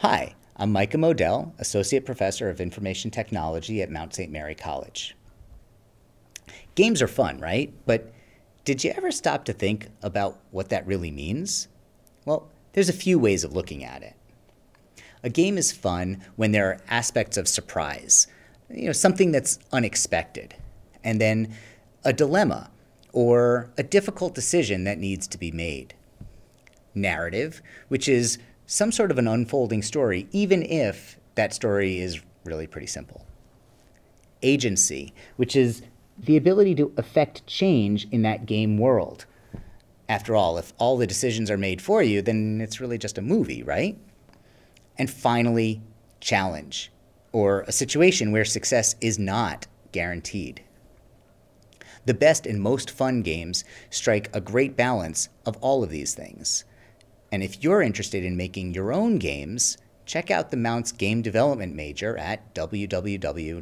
Hi, I'm Micah Modell, Associate Professor of Information Technology at Mount St. Mary College. Games are fun, right? But did you ever stop to think about what that really means? Well, there's a few ways of looking at it. A game is fun when there are aspects of surprise, you know, something that's unexpected, and then a dilemma or a difficult decision that needs to be made. Narrative, which is some sort of an unfolding story, even if that story is really pretty simple. Agency, which is the ability to affect change in that game world. After all, if all the decisions are made for you, then it's really just a movie, right? And finally, challenge, or a situation where success is not guaranteed. The best and most fun games strike a great balance of all of these things. And if you're interested in making your own games, check out the Mounts Game Development major at www.msmc.edu.